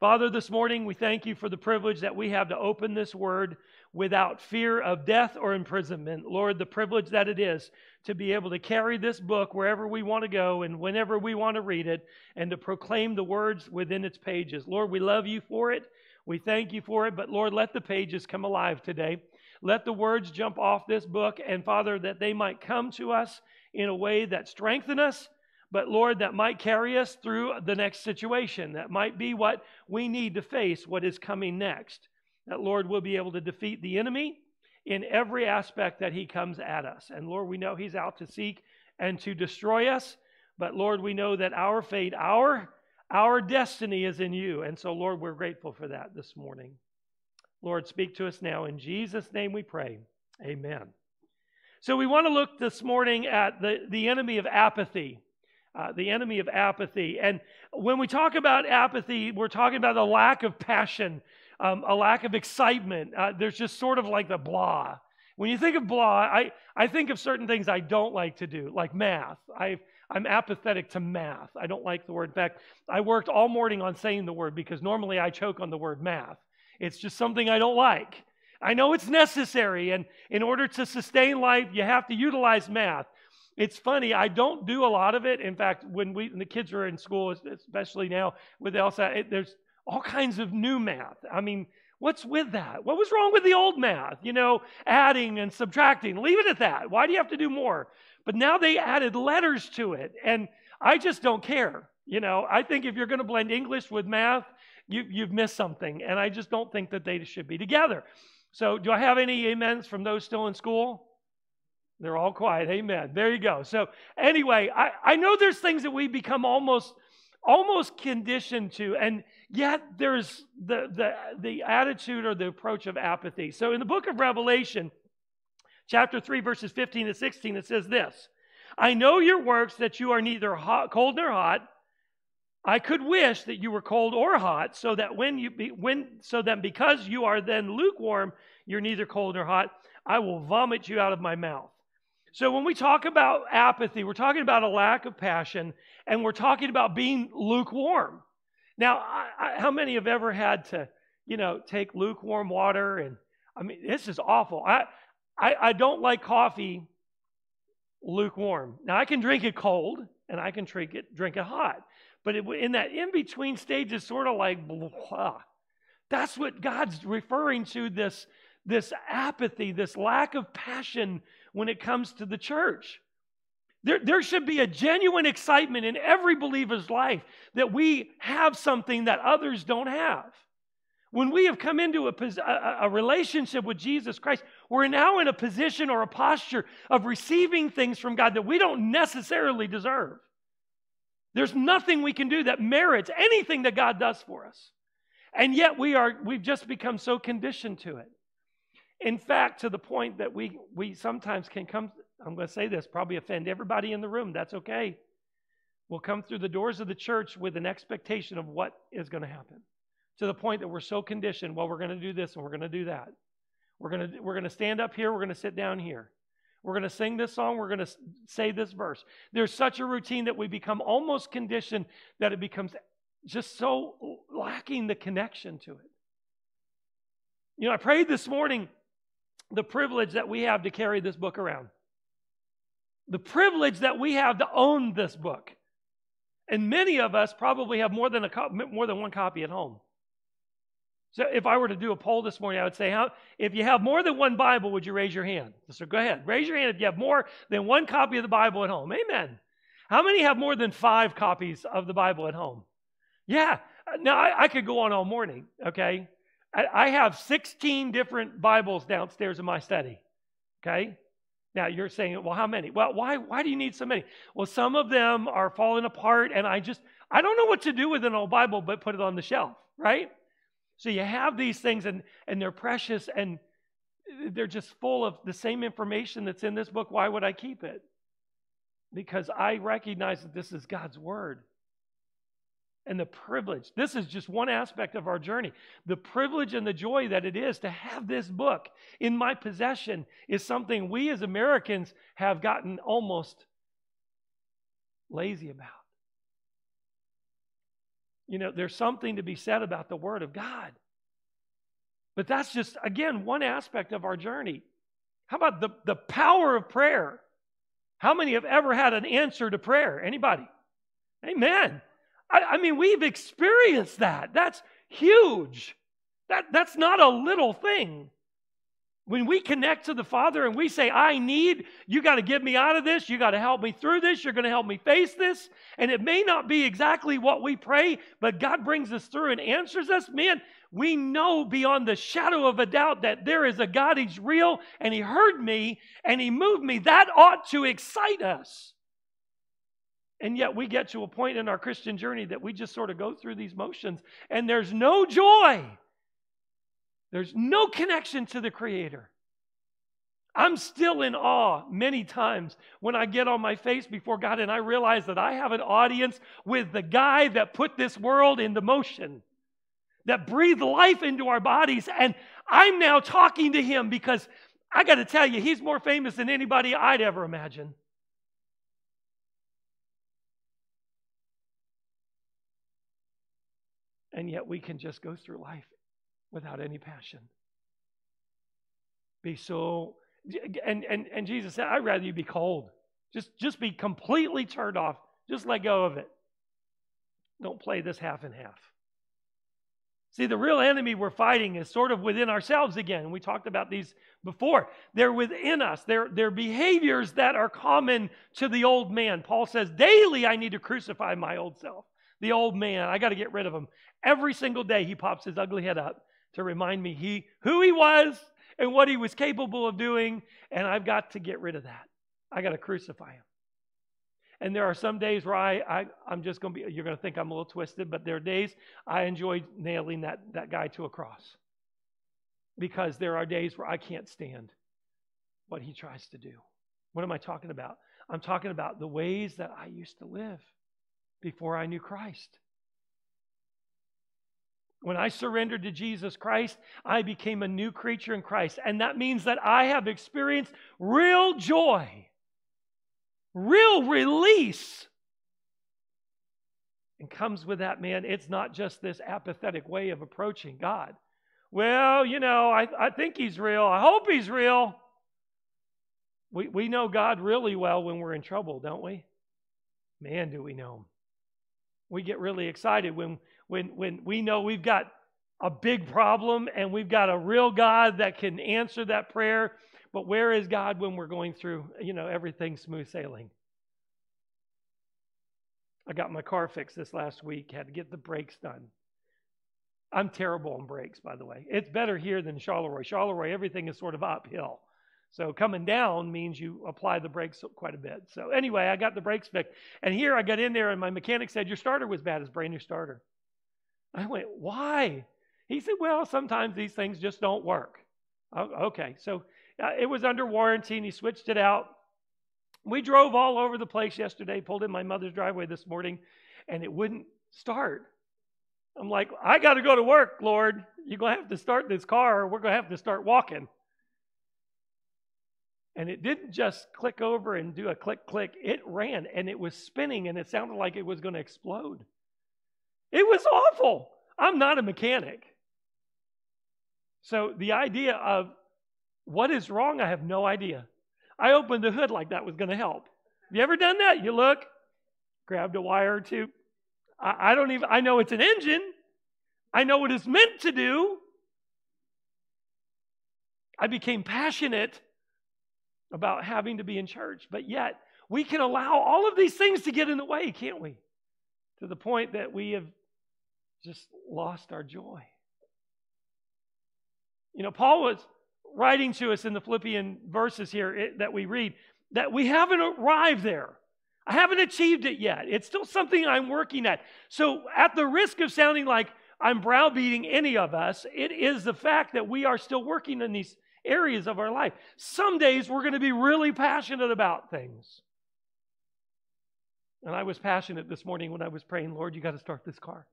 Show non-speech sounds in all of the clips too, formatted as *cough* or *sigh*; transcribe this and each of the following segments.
Father, this morning we thank you for the privilege that we have to open this word without fear of death or imprisonment. Lord, the privilege that it is to be able to carry this book wherever we want to go and whenever we want to read it and to proclaim the words within its pages. Lord, we love you for it. We thank you for it, but Lord, let the pages come alive today. Let the words jump off this book, and Father, that they might come to us in a way that strengthen us but Lord, that might carry us through the next situation. That might be what we need to face, what is coming next. That, Lord, we'll be able to defeat the enemy in every aspect that he comes at us. And Lord, we know he's out to seek and to destroy us. But Lord, we know that our fate, our, our destiny is in you. And so, Lord, we're grateful for that this morning. Lord, speak to us now. In Jesus' name we pray. Amen. So, we want to look this morning at the, the enemy of apathy. Uh, the enemy of apathy. And when we talk about apathy, we're talking about a lack of passion, um, a lack of excitement. Uh, there's just sort of like the blah. When you think of blah, I, I think of certain things I don't like to do, like math. I, I'm apathetic to math. I don't like the word. In fact, I worked all morning on saying the word because normally I choke on the word math. It's just something I don't like. I know it's necessary, and in order to sustain life, you have to utilize math. It's funny, I don't do a lot of it. In fact, when we when the kids are in school, especially now with Elsa, it, there's all kinds of new math. I mean, what's with that? What was wrong with the old math? You know, adding and subtracting. Leave it at that. Why do you have to do more? But now they added letters to it, and I just don't care. You know, I think if you're going to blend English with math, you, you've missed something, and I just don't think that they should be together. So, do I have any amens from those still in school? They're all quiet. Amen. There you go. So anyway, I, I know there's things that we become almost almost conditioned to, and yet there's the, the, the attitude or the approach of apathy. So in the book of Revelation, chapter 3, verses 15 to 16, it says this I know your works that you are neither hot, cold nor hot. I could wish that you were cold or hot, so that when you be, when so that because you are then lukewarm, you're neither cold nor hot, I will vomit you out of my mouth. So, when we talk about apathy, we're talking about a lack of passion and we're talking about being lukewarm. Now, I, I, how many have ever had to, you know, take lukewarm water? And I mean, this is awful. I, I, I don't like coffee lukewarm. Now, I can drink it cold and I can drink it, drink it hot. But it, in that in between stage is sort of like blah. That's what God's referring to this, this apathy, this lack of passion when it comes to the church. There, there should be a genuine excitement in every believer's life that we have something that others don't have. When we have come into a, a, a, relationship with Jesus Christ, we're now in a position or a posture of receiving things from God that we don't necessarily deserve. There's nothing we can do that merits anything that God does for us. And yet we are, we've just become so conditioned to it. In fact, to the point that we, we sometimes can come, I'm going to say this, probably offend everybody in the room. That's okay. We'll come through the doors of the church with an expectation of what is going to happen. To the point that we're so conditioned, well, we're going to do this and we're going to do that. We're going to, we're going to stand up here, we're going to sit down here. We're going to sing this song, we're going to say this verse. There's such a routine that we become almost conditioned that it becomes just so lacking the connection to it. You know, I prayed this morning the privilege that we have to carry this book around. The privilege that we have to own this book. And many of us probably have more than, a co- more than one copy at home. So if I were to do a poll this morning, I would say, how, if you have more than one Bible, would you raise your hand? So go ahead. Raise your hand if you have more than one copy of the Bible at home. Amen. How many have more than five copies of the Bible at home? Yeah. Now, I, I could go on all morning, okay? I have 16 different Bibles downstairs in my study. Okay? Now you're saying, well, how many? Well, why, why do you need so many? Well, some of them are falling apart, and I just, I don't know what to do with an old Bible but put it on the shelf, right? So you have these things, and, and they're precious, and they're just full of the same information that's in this book. Why would I keep it? Because I recognize that this is God's Word and the privilege. This is just one aspect of our journey. The privilege and the joy that it is to have this book in my possession is something we as Americans have gotten almost lazy about. You know, there's something to be said about the Word of God. But that's just, again, one aspect of our journey. How about the, the power of prayer? How many have ever had an answer to prayer? Anybody? Amen. I, I mean, we've experienced that. That's huge. That, that's not a little thing. When we connect to the Father and we say, I need, you got to get me out of this, you got to help me through this, you're going to help me face this. And it may not be exactly what we pray, but God brings us through and answers us. Man, we know beyond the shadow of a doubt that there is a God, He's real, and He heard me and He moved me. That ought to excite us. And yet we get to a point in our Christian journey that we just sort of go through these motions and there's no joy. There's no connection to the Creator. I'm still in awe many times when I get on my face before God and I realize that I have an audience with the guy that put this world into motion, that breathed life into our bodies. And I'm now talking to him because I got to tell you, he's more famous than anybody I'd ever imagine. And yet we can just go through life without any passion. Be so and and and Jesus said, I'd rather you be cold. Just just be completely turned off. Just let go of it. Don't play this half and half. See, the real enemy we're fighting is sort of within ourselves again. We talked about these before. They're within us. They're, they're behaviors that are common to the old man. Paul says, Daily I need to crucify my old self. The old man, I got to get rid of him. Every single day he pops his ugly head up to remind me he, who he was and what he was capable of doing, and I've got to get rid of that. I got to crucify him. And there are some days where I, I I'm just going to be, you're going to think I'm a little twisted, but there are days I enjoy nailing that, that guy to a cross. Because there are days where I can't stand what he tries to do. What am I talking about? I'm talking about the ways that I used to live before I knew Christ. When I surrendered to Jesus Christ, I became a new creature in Christ. And that means that I have experienced real joy, real release. And comes with that, man, it's not just this apathetic way of approaching God. Well, you know, I, I think He's real. I hope He's real. We, we know God really well when we're in trouble, don't we? Man, do we know Him. We get really excited when when, when we know we've got a big problem and we've got a real God that can answer that prayer. But where is God when we're going through, you know, everything smooth sailing? I got my car fixed this last week, had to get the brakes done. I'm terrible on brakes, by the way. It's better here than Charleroi. Charleroi, everything is sort of uphill. So coming down means you apply the brakes quite a bit. So anyway, I got the brakes fixed. And here I got in there and my mechanic said, Your starter was bad. It's brand new starter. I went, Why? He said, Well, sometimes these things just don't work. Oh, okay. So uh, it was under warranty and he switched it out. We drove all over the place yesterday, pulled in my mother's driveway this morning, and it wouldn't start. I'm like, I got to go to work, Lord. You're going to have to start this car, or we're going to have to start walking. And it didn't just click over and do a click, click. It ran and it was spinning and it sounded like it was going to explode. It was awful. I'm not a mechanic. So the idea of what is wrong, I have no idea. I opened the hood like that was going to help. Have you ever done that? You look, grabbed a wire or two. I, I don't even, I know it's an engine. I know what it's meant to do. I became passionate about having to be in church, but yet we can allow all of these things to get in the way, can't we? To the point that we have just lost our joy. You know, Paul was writing to us in the Philippian verses here that we read that we haven't arrived there. I haven't achieved it yet. It's still something I'm working at. So, at the risk of sounding like I'm browbeating any of us, it is the fact that we are still working in these areas of our life. Some days we're going to be really passionate about things. And I was passionate this morning when I was praying, Lord, you got to start this car.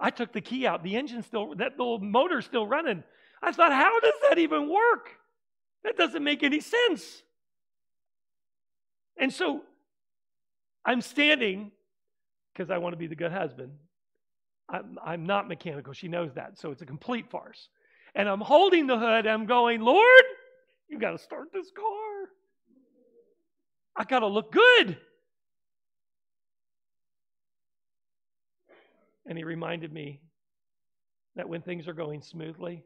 I took the key out. The engine still, that little motor's still running. I thought, how does that even work? That doesn't make any sense. And so I'm standing because I want to be the good husband. I'm, I'm not mechanical. She knows that. So it's a complete farce. And I'm holding the hood. I'm going, Lord, you got to start this car. I got to look good. And he reminded me that when things are going smoothly,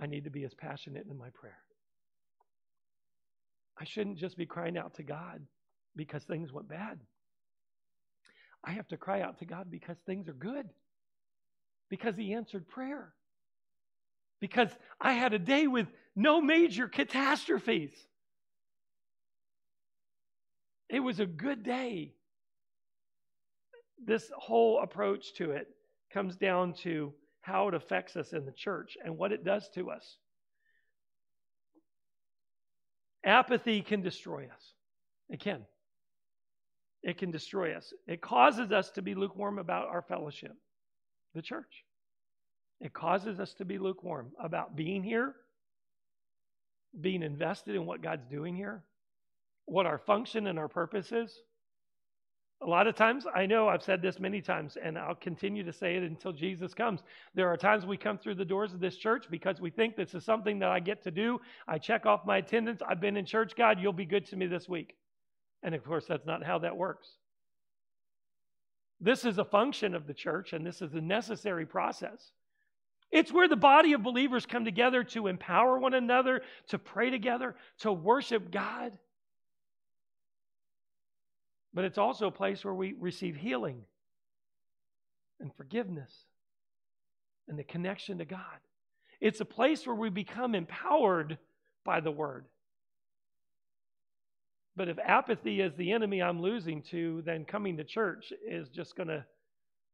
I need to be as passionate in my prayer. I shouldn't just be crying out to God because things went bad. I have to cry out to God because things are good, because He answered prayer, because I had a day with no major catastrophes. It was a good day. This whole approach to it comes down to how it affects us in the church and what it does to us. Apathy can destroy us. It can. It can destroy us. It causes us to be lukewarm about our fellowship, the church. It causes us to be lukewarm about being here, being invested in what God's doing here, what our function and our purpose is. A lot of times, I know I've said this many times, and I'll continue to say it until Jesus comes. There are times we come through the doors of this church because we think this is something that I get to do. I check off my attendance. I've been in church. God, you'll be good to me this week. And of course, that's not how that works. This is a function of the church, and this is a necessary process. It's where the body of believers come together to empower one another, to pray together, to worship God. But it's also a place where we receive healing and forgiveness and the connection to God. It's a place where we become empowered by the word. But if apathy is the enemy I'm losing to, then coming to church is just going to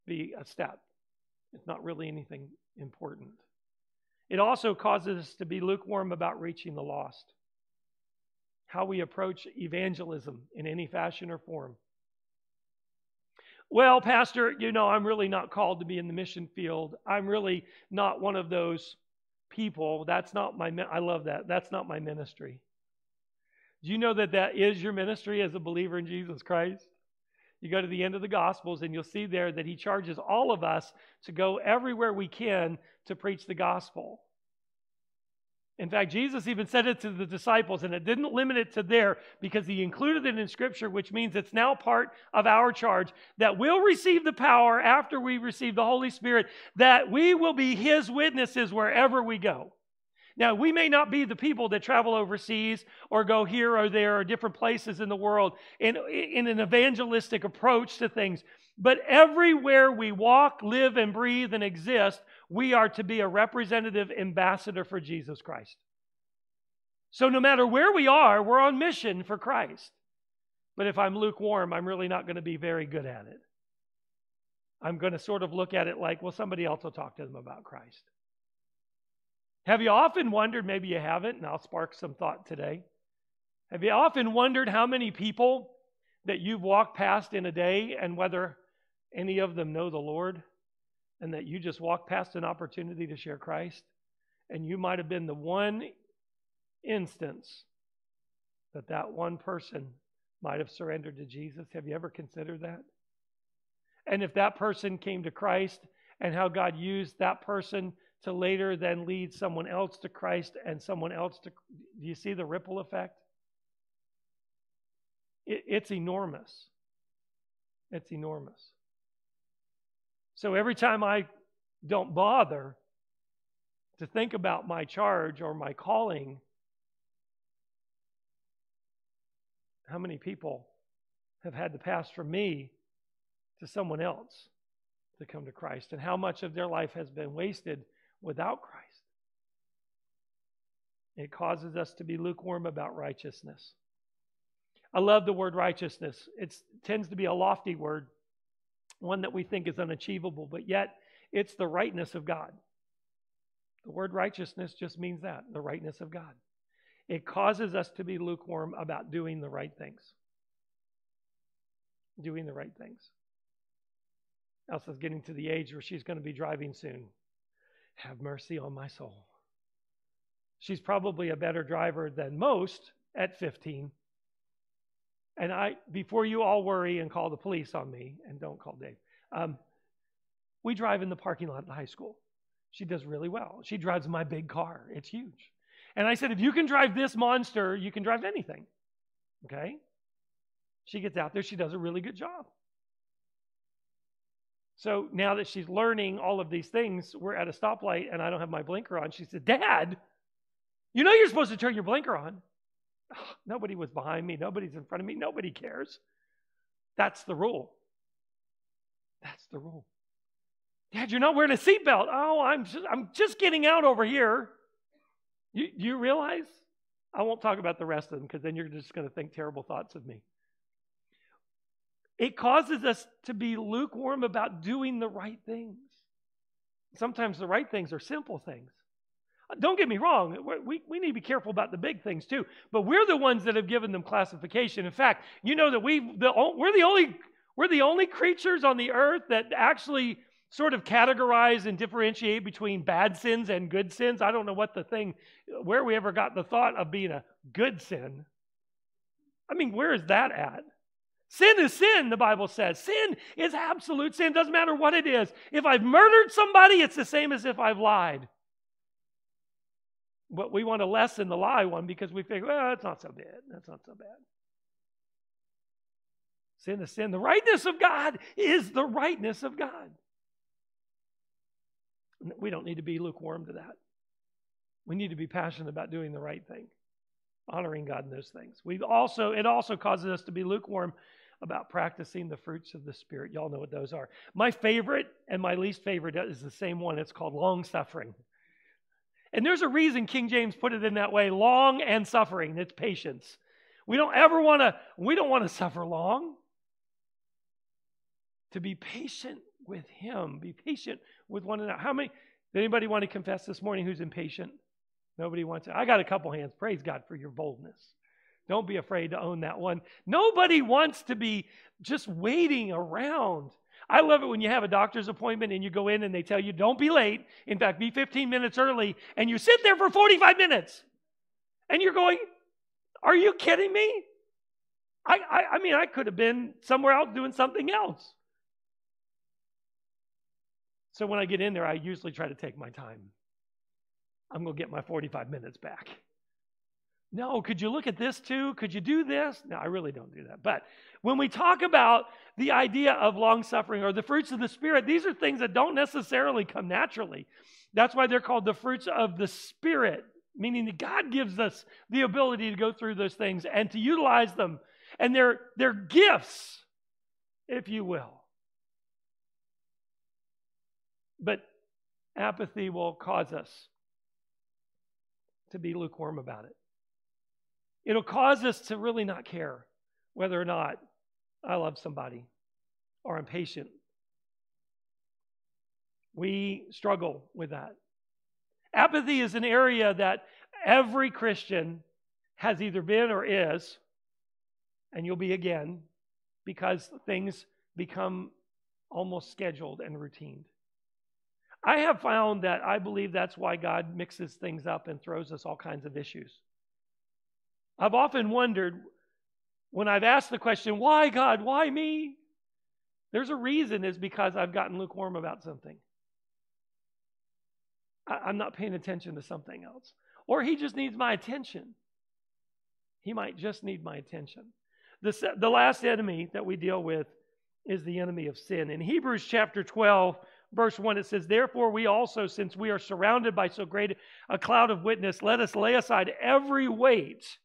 be a step. It's not really anything important. It also causes us to be lukewarm about reaching the lost how we approach evangelism in any fashion or form. Well, Pastor, you know, I'm really not called to be in the mission field. I'm really not one of those people. That's not my, I love that. That's not my ministry. Do you know that that is your ministry as a believer in Jesus Christ? You go to the end of the Gospels and you'll see there that he charges all of us to go everywhere we can to preach the gospel. In fact, Jesus even said it to the disciples, and it didn't limit it to there because he included it in Scripture, which means it's now part of our charge that we'll receive the power after we receive the Holy Spirit, that we will be his witnesses wherever we go. Now, we may not be the people that travel overseas or go here or there or different places in the world in, in an evangelistic approach to things, but everywhere we walk, live, and breathe and exist, we are to be a representative ambassador for Jesus Christ. So no matter where we are, we're on mission for Christ. But if I'm lukewarm, I'm really not going to be very good at it. I'm going to sort of look at it like, well, somebody else will talk to them about Christ. Have you often wondered, maybe you haven't, and I'll spark some thought today. Have you often wondered how many people that you've walked past in a day and whether any of them know the Lord? and that you just walked past an opportunity to share Christ, and you might have been the one instance that that one person might have surrendered to Jesus. Have you ever considered that? And if that person came to Christ and how God used that person to later then lead someone else to Christ and someone else to. Do you see the ripple effect? It, it's enormous. It's enormous. So every time I don't bother to think about my charge or my calling, how many people have had to pass from me to someone else to come to Christ, and how much of their life has been wasted without Christ? It causes us to be lukewarm about righteousness. I love the word righteousness. It tends to be a lofty word one that we think is unachievable, but yet it's the rightness of God. The word righteousness just means that the rightness of God. It causes us to be lukewarm about doing the right things. Doing the right things. Elsa's getting to the age where she's going to be driving soon. Have mercy on my soul. She's probably a better driver than most at 15 and I, before you all worry and call the police on me, and don't call Dave, um, We drive in the parking lot at the high school. She does really well. She drives my big car, it's huge. And I said, if you can drive this monster, you can drive anything. Okay? She gets out there, she does a really good job. So now that she's learning all of these things, we're at a stoplight and I don't have my blinker on. She said, Dad, you know you're supposed to turn your blinker on. nobody was behind me, nobody's in front of me, nobody cares. That's the rule. That's the rule. Dad, you're not wearing a seatbelt. Oh, I'm just, I'm just getting out over here. You, you realize? I won't talk about the rest of them because then you're just going to think terrible thoughts of me. It causes us to be lukewarm about doing the right things. Sometimes the right things are simple things. Don't get me wrong, we, we need to be careful about the big things too, but we're the ones that have given them classification. In fact, you know that we the, we're the only we're the only creatures on the earth that actually sort of categorize and differentiate between bad sins and good sins. I don't know what the thing where we ever got the thought of being a good sin. I mean, where is that at? Sin is sin, the Bible says. Sin is absolute sin. Doesn't matter what it is. If I've murdered somebody, it's the same as if I've lied. But we want to lessen the lie one because we figure, well, that's not so bad. That's not so bad. Sin is sin. The rightness of God is the rightness of God. We don't need to be lukewarm to that. We need to be passionate about doing the right thing, honoring God in those things. We've also it also causes us to be lukewarm about practicing the fruits of the Spirit. Y'all know what those are. My favorite and my least favorite is the same one. It's called long suffering. And there's a reason King James put it in that way long and suffering. It's patience. We don't ever want to, we don't want to suffer long. To be patient with Him, be patient with one another. How many, anybody want to confess this morning who's impatient? Nobody wants it. I got a couple hands. Praise God for your boldness. Don't be afraid to own that one. Nobody wants to be just waiting around. I love it when you have a doctor's appointment and you go in and they tell you, don't be late. In fact, be 15 minutes early. And you sit there for 45 minutes. And you're going, are you kidding me? I, I, I mean, I could have been somewhere else doing something else. So when I get in there, I usually try to take my time. I'm going to get my 45 minutes back. No, could you look at this too? Could you do this? No, I really don't do that. But when we talk about the idea of long suffering or the fruits of the Spirit, these are things that don't necessarily come naturally. That's why they're called the fruits of the Spirit, meaning that God gives us the ability to go through those things and to utilize them. And they're, they're gifts, if you will. But apathy will cause us to be lukewarm about it. It'll cause us to really not care whether or not I love somebody or I'm patient. We struggle with that. Apathy is an area that every Christian has either been or is, and you'll be again, because things become almost scheduled and routine. I have found that I believe that's why God mixes things up and throws us all kinds of issues. I've often wondered when I've asked the question, why God, why me? There's a reason, is because I've gotten lukewarm about something. I'm not paying attention to something else. Or He just needs my attention. He might just need my attention. The, the last enemy that we deal with is the enemy of sin. In Hebrews chapter 12, verse 1, it says, Therefore, we also, since we are surrounded by so great a cloud of witness, let us lay aside every weight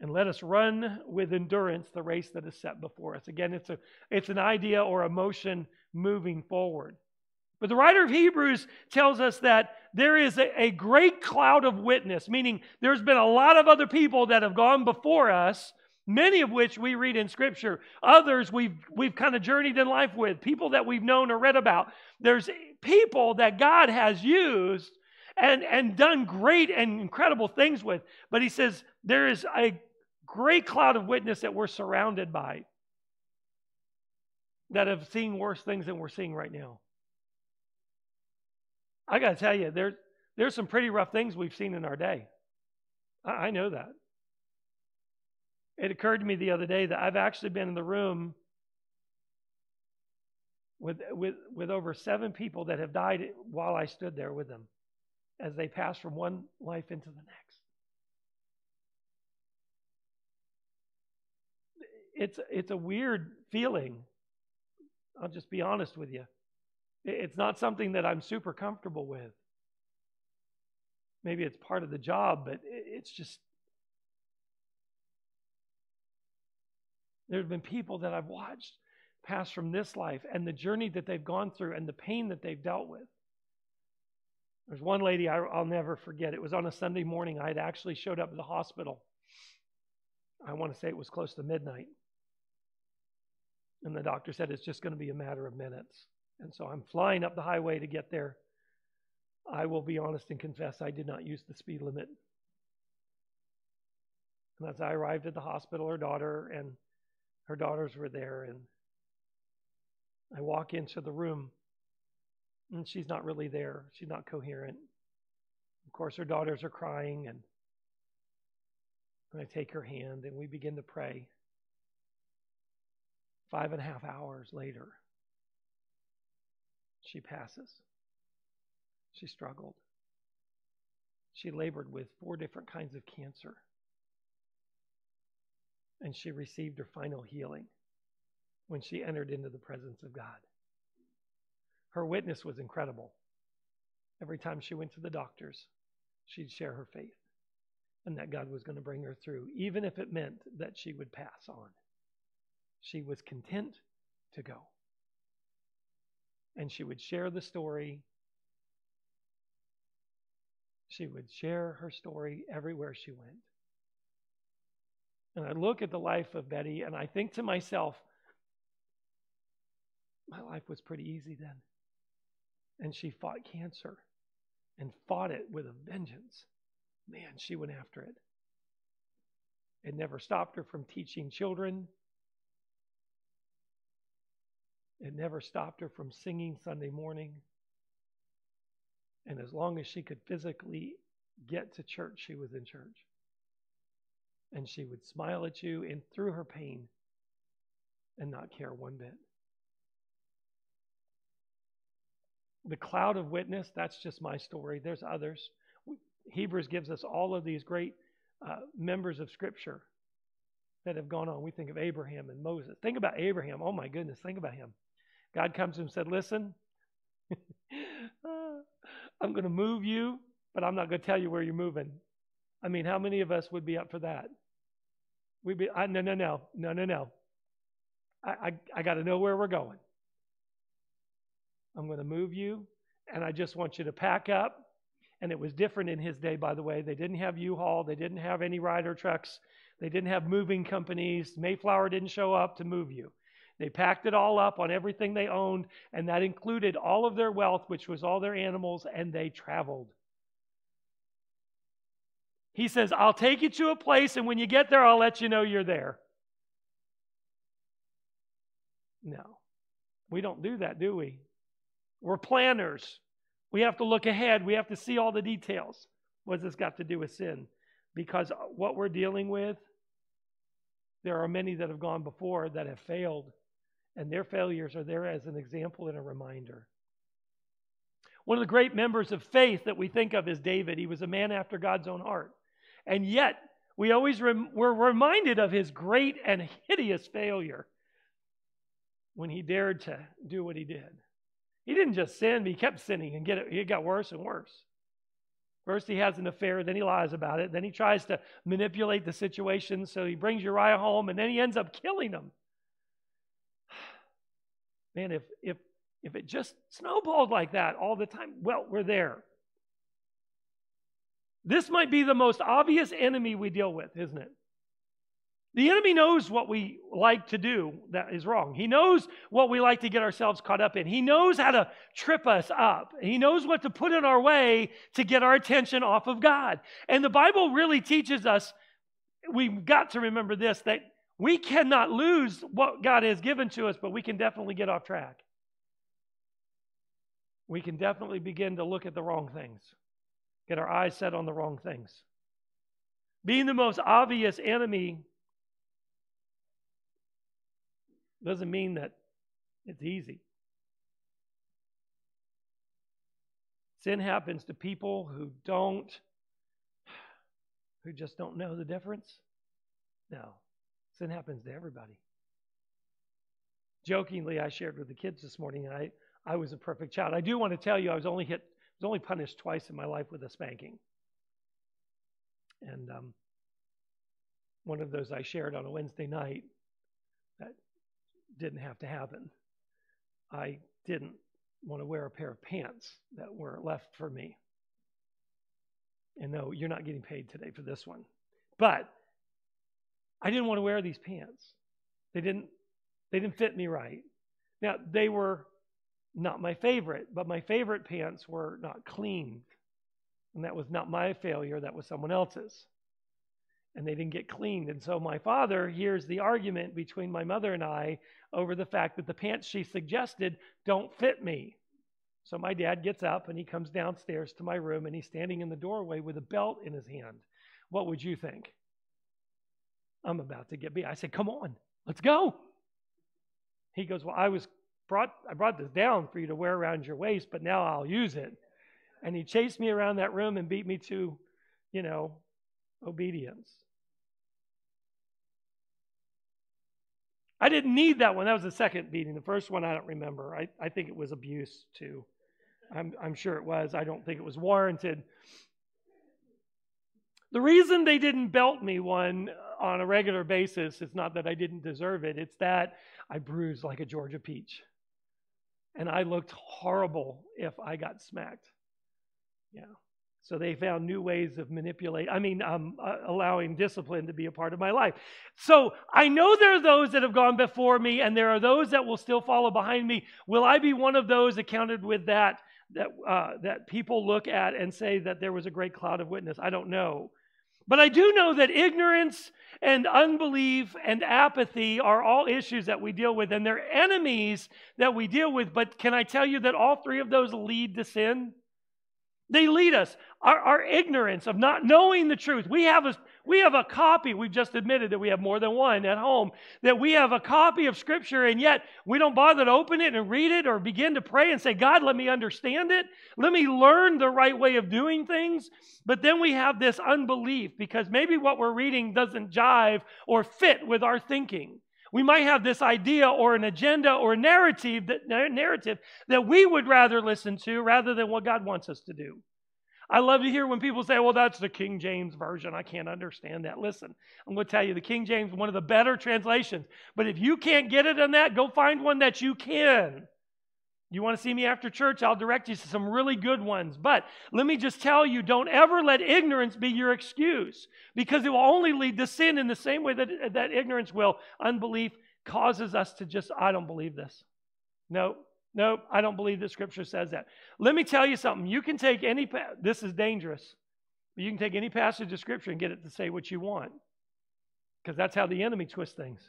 and let us run with endurance the race that is set before us. Again, it's, a, it's an idea or a motion moving forward. But the writer of Hebrews tells us that there is a, a great cloud of witness, meaning there's been a lot of other people that have gone before us, many of which we read in Scripture. Others we've, we've kind of journeyed in life with, people that we've known or read about. There's people that God has used and, and done great and incredible things with. But he says there is a great cloud of witness that we're surrounded by that have seen worse things than we're seeing right now. I got to tell you, there, there's some pretty rough things we've seen in our day. I, I know that. It occurred to me the other day that I've actually been in the room with, with, with over seven people that have died while I stood there with them as they pass from one life into the next. It's, it's a weird feeling. I'll just be honest with you. It's not something that I'm super comfortable with. Maybe it's part of the job, but it's just. There have been people that I've watched pass from this life and the journey that they've gone through and the pain that they've dealt with. There's one lady I, will never forget. It was on a Sunday morning. I had actually showed up at the hospital. I want to say it was close to midnight. And the doctor said it's just going to be a matter of minutes. And so I'm flying up the highway to get there. I will be honest and confess I did not use the speed limit. And as I arrived at the hospital, her daughter and her daughters were there, and I walk into the room, and she's not really there. She's not coherent. Of course, her daughters are crying, and, and I take her hand, and we begin to pray. Five and a half hours later, she passes. She struggled. She labored with four different kinds of cancer. And she received her final healing when she entered into the presence of God. Her witness was incredible. Every time she went to the doctors, she'd share her faith and that God was going to bring her through, even if it meant that she would pass on. She was content to go. And she would share the story. She would share her story everywhere she went. And I look at the life of Betty and I think to myself, my life was pretty easy then. And she fought cancer and fought it with a vengeance. Man, she went after it. It never stopped her from teaching children. It never stopped her from singing Sunday morning. And as long as she could physically get to church, she was in church. And she would smile at you and through her pain and not care one bit. the cloud of witness, that's just my story. There's others. Hebrews gives us all of these great uh, members of Scripture that have gone on. We think of Abraham and Moses. Think about Abraham. Oh my goodness, think about him. God comes and said, Listen, *laughs* I'm going to move you, but I'm not going to tell you where you're moving. I mean, how many of us would be up for that? We'd be, I, no, no, no, no, no, no. I, I, I got to know where we're going. I'm going to move you, and I just want you to pack up. And it was different in his day, by the way. They didn't have U Haul, they didn't have any Ryder trucks, they didn't have moving companies. Mayflower didn't show up to move you. They packed it all up on everything they owned, and that included all of their wealth, which was all their animals, and they traveled. He says, I'll take you to a place, and when you get there, I'll let you know you're there. No, we don't do that, do we? We're planners. We have to look ahead. We have to see all the details. What has this got to do with sin? Because uh, what we're dealing with, there are many that have gone before that have failed, and their failures are there as an example and a reminder. One of the great members of faith that we think of is David. He was a man after God's own heart. And yet, we always rem- we're reminded of his great and hideous failure when he dared to do what he did. He didn't just sin, but he kept sinning and get it, it got worse and worse. First, he has an affair, then he lies about it, then he tries to manipulate the situation, so he brings Uriah home, and then he ends up killing him. Man, if if if it just snowballed like that all the time, well, we're there. This might be the most obvious enemy we deal with, isn't it? The enemy knows what we like to do that is wrong. He knows what we like to get ourselves caught up in. He knows how to trip us up. He knows what to put in our way to get our attention off of God. And the Bible really teaches us, we've got to remember this, that we cannot lose what God has given to us, but we can definitely get off track. We can definitely begin to look at the wrong things, get our eyes set on the wrong things. Being the most obvious enemy doesn't mean that it's easy. Sin happens to people who don't, who just don't know the difference. No sin happens to everybody. Jokingly, I shared with the kids this morning, I, I was a perfect child. I do want to tell you, I was only hit, I was only punished twice in my life with a spanking. And um, one of those I shared on a Wednesday night that didn't have to happen. I didn't want to wear a pair of pants that were left for me. And no, you're not getting paid today for this one. But I didn't want to wear these pants. They didn't they didn't fit me right. Now, they were not my favorite, but my favorite pants were not cleaned. And that was not my failure, that was someone else's. And they didn't get cleaned. And so my father hears the argument between my mother and I over the fact that the pants she suggested don't fit me. So my dad gets up and he comes downstairs to my room and he's standing in the doorway with a belt in his hand. What would you think? I'm about to get beat. I said, Come on, let's go. He goes, Well, I was brought I brought this down for you to wear around your waist, but now I'll use it. And he chased me around that room and beat me to, you know, obedience. I didn't need that one. That was the second beating. The first one I don't remember. I, I think it was abuse too. I'm, I'm sure it was. I don't think it was warranted. The reason they didn't belt me one on a regular basis is not that I didn't deserve it, it's that I bruised like a Georgia peach. And I looked horrible if I got smacked. Yeah. So they found new ways of manipulating, I mean, um, uh, allowing discipline to be a part of my life. So I know there are those that have gone before me, and there are those that will still follow behind me. Will I be one of those accounted with that, that, uh, that people look at and say that there was a great cloud of witness? I don't know. But I do know that ignorance and unbelief and apathy are all issues that we deal with, and they're enemies that we deal with. But can I tell you that all three of those lead to sin? They lead us. Our, our ignorance of not knowing the truth. We have a we have a copy. We've just admitted that we have more than one at home. That we have a copy of Scripture, and yet we don't bother to open it and read it or begin to pray and say, God, let me understand it. Let me learn the right way of doing things. But then we have this unbelief because maybe what we're reading doesn't jive or fit with our thinking. We might have this idea or an agenda or narrative that, narrative that we would rather listen to rather than what God wants us to do. I love to hear when people say, well, that's the King James Version. I can't understand that. Listen, I'm going to tell you, the King James one of the better translations. But if you can't get it on that, go find one that you can. You want to see me after church? I'll direct you to some really good ones. But let me just tell you don't ever let ignorance be your excuse because it will only lead to sin in the same way that, that ignorance will. Unbelief causes us to just, I don't believe this. No, Nope, I don't believe that scripture says that. Let me tell you something. You can take any, this is dangerous. You can take any passage of scripture and get it to say what you want because that's how the enemy twists things.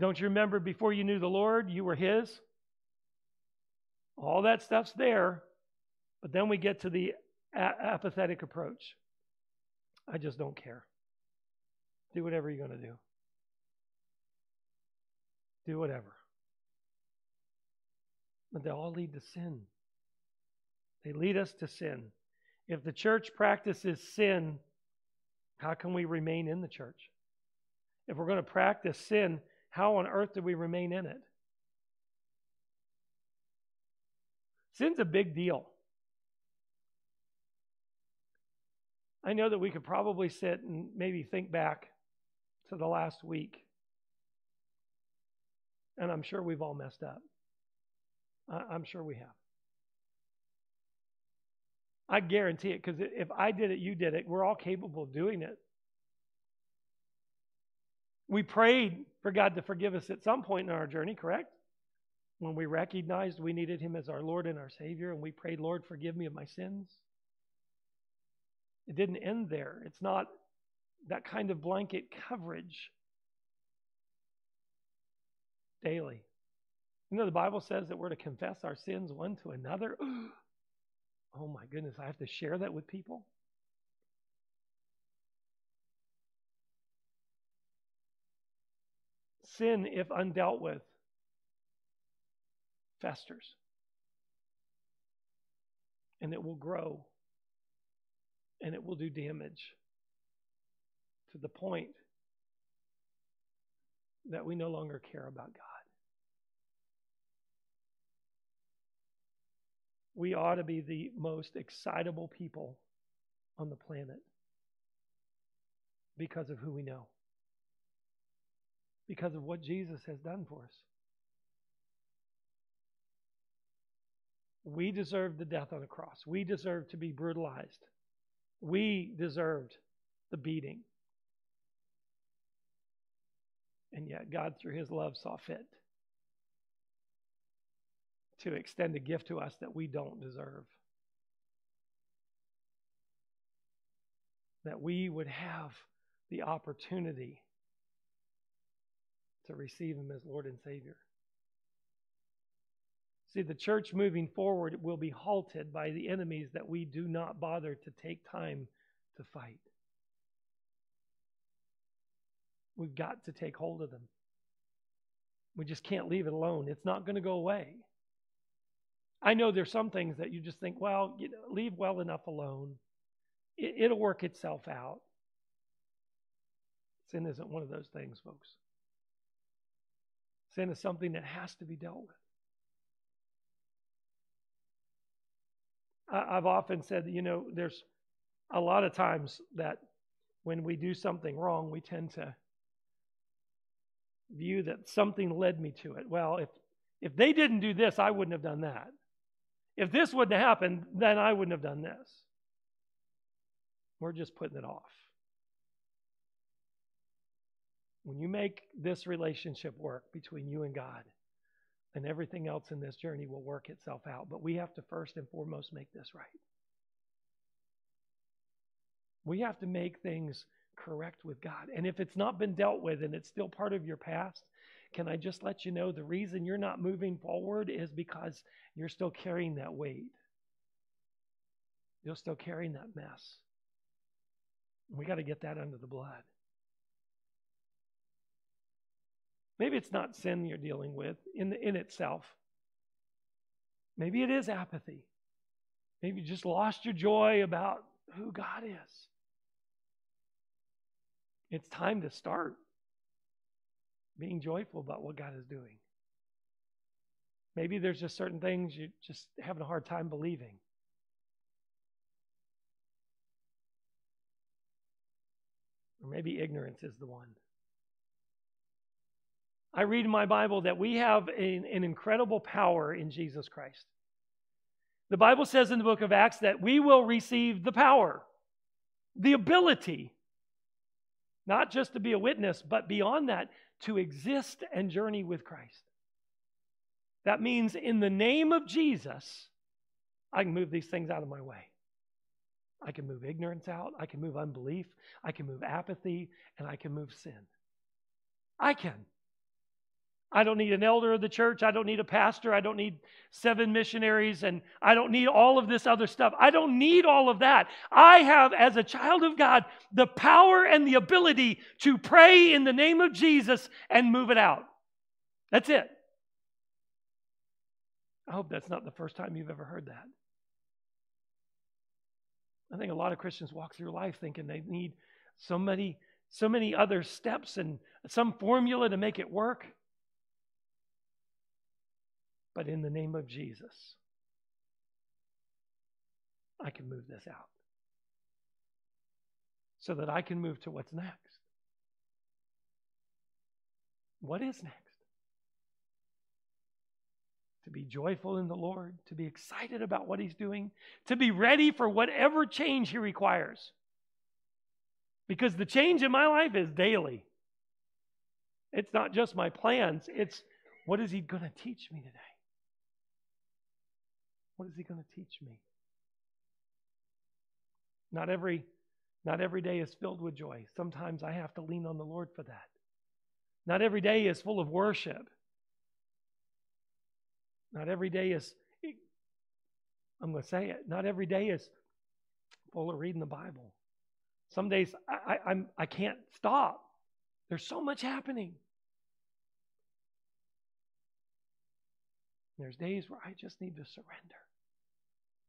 Don't you remember before you knew the Lord, you were His? All that stuff's there, but then we get to the apathetic approach. I just don't care. Do whatever you're going to do. Do whatever. But they all lead to sin. They lead us to sin. If the church practices sin, how can we remain in the church? If we're going to practice sin, how on earth do we remain in it? Sin's a big deal. I know that we could probably sit and maybe think back to the last week. And I'm sure we've all messed up. I'm sure we have. I guarantee it because if I did it, you did it. We're all capable of doing it. We prayed for God to forgive us at some point in our journey, correct? When we recognized we needed Him as our Lord and our Savior, and we prayed, Lord, forgive me of my sins. It didn't end there. It's not that kind of blanket coverage daily. You know, the Bible says that we're to confess our sins one to another. *gasps* oh my goodness, I have to share that with people. Sin, if undealt with, festers. and it will grow and it will do damage to the point that we no longer care about God. We ought to be the most excitable people on the planet because of who we know, because of what Jesus has done for us. We deserved the death on the cross. We deserved to be brutalized. We deserved the beating. And yet, God, through His love, saw fit to extend a gift to us that we don't deserve. That we would have the opportunity to receive Him as Lord and Savior. See, the church moving forward will be halted by the enemies that we do not bother to take time to fight. We've got to take hold of them. We just can't leave it alone. It's not going to go away. I know there's some things that you just think, well, you know, leave well enough alone. It, will work itself out. Sin isn't one of those things, folks. Sin is something that has to be dealt with. I've often said you know, there's a lot of times that when we do something wrong, we tend to view that something led me to it. Well, if if they didn't do this, I wouldn't have done that. If this wouldn't have happened, then I wouldn't have done this. We're just putting it off. When you make this relationship work between you and God, and everything else in this journey will work itself out. But we have to first and foremost make this right. We have to make things correct with God. And if it's not been dealt with and it's still part of your past, can I just let you know the reason you're not moving forward is because you're still carrying that weight. You're still carrying that mess. We got to get that under the blood. Maybe it's not sin you're dealing with in, the, in itself. Maybe it is apathy. Maybe you just lost your joy about who God is. It's time to start being joyful about what God is doing. Maybe there's just certain things you're just having a hard time believing. Or maybe ignorance is the one. I read in my Bible that we have an, an incredible power in Jesus Christ. The Bible says in the book of Acts that we will receive the power, the ability not just to be a witness, but beyond that, to exist and journey with Christ. That means in the name of Jesus, I can move these things out of my way. I can move ignorance out, I can move unbelief, I can move apathy, and I can move sin. I can. I don't need an elder of the church. I don't need a pastor. I don't need seven missionaries. And I don't need all of this other stuff. I don't need all of that. I have, as a child of God, the power and the ability to pray in the name of Jesus and move it out. That's it. I hope that's not the first time you've ever heard that. I think a lot of Christians walk through life thinking they need so many, so many other steps and some formula to make it work but in the name of Jesus, I can move this out so that I can move to what's next. What is next? To be joyful in the Lord, to be excited about what He's doing, to be ready for whatever change He requires. Because the change in my life is daily. It's not just my plans, it's what is He going to teach me today? What is he going to teach me? Not every not every day is filled with joy. Sometimes I have to lean on the Lord for that. Not every day is full of worship. Not every day is I'm going to say it. Not every day is full of reading the Bible. Some days I, I, I'm, I can't stop. There's so much happening. There's days where I just need to surrender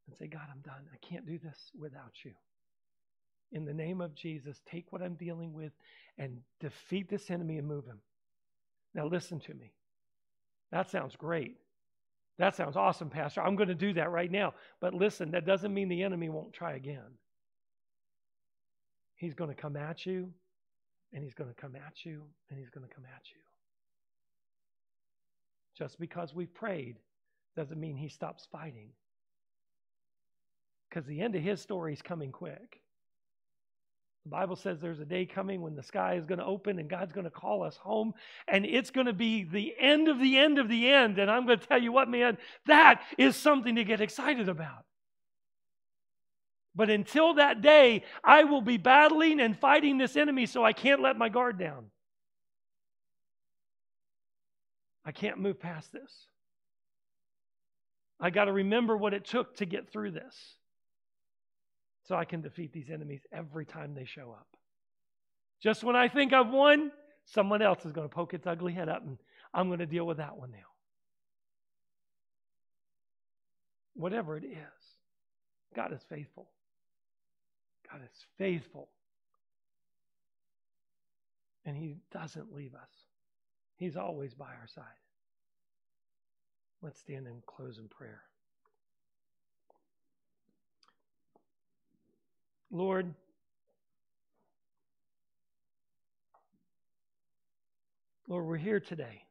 and say, God, I'm done. I can't do this without you. In the name of Jesus, take what I'm dealing with and defeat this enemy and move him. Now, listen to me. That sounds great. That sounds awesome, Pastor. I'm going to do that right now. But listen, that doesn't mean the enemy won't try again. He's going to come at you, and he's going to come at you, and he's going to come at you. Just because we've prayed doesn't mean he stops fighting. Because the end of his story is coming quick. The Bible says there's a day coming when the sky is going to open and God's going to call us home, and it's going to be the end of the end of the end. And I'm going to tell you what, man, that is something to get excited about. But until that day, I will be battling and fighting this enemy, so I can't let my guard down. I can't move past this. I got to remember what it took to get through this so I can defeat these enemies every time they show up. Just when I think I've won, someone else is going to poke its ugly head up, and I'm going to deal with that one now. Whatever it is, God is faithful. God is faithful. And He doesn't leave us, He's always by our side. Let's stand and close in prayer. Lord, Lord, we're here today.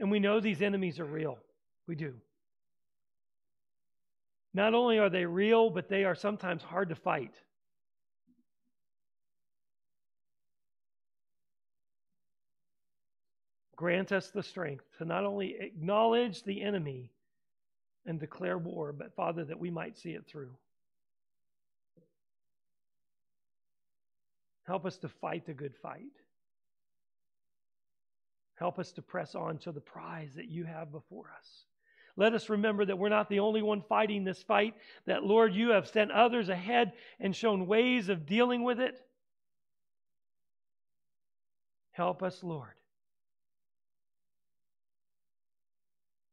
And we know these enemies are real. We do. Not only are they real, but they are sometimes hard to fight. Grant us the strength to not only acknowledge the enemy and declare war, but Father, that we might see it through. Help us to fight the good fight. Help us to press on to the prize that you have before us. Let us remember that we're not the only one fighting this fight, that, Lord, you have sent others ahead and shown ways of dealing with it. Help us, Lord,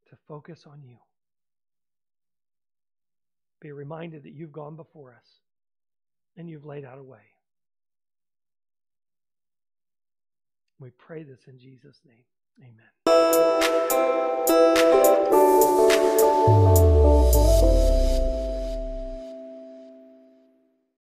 to focus on you. Be reminded that you've gone before us and you've laid out a way. We pray this in Jesus' name. Amen.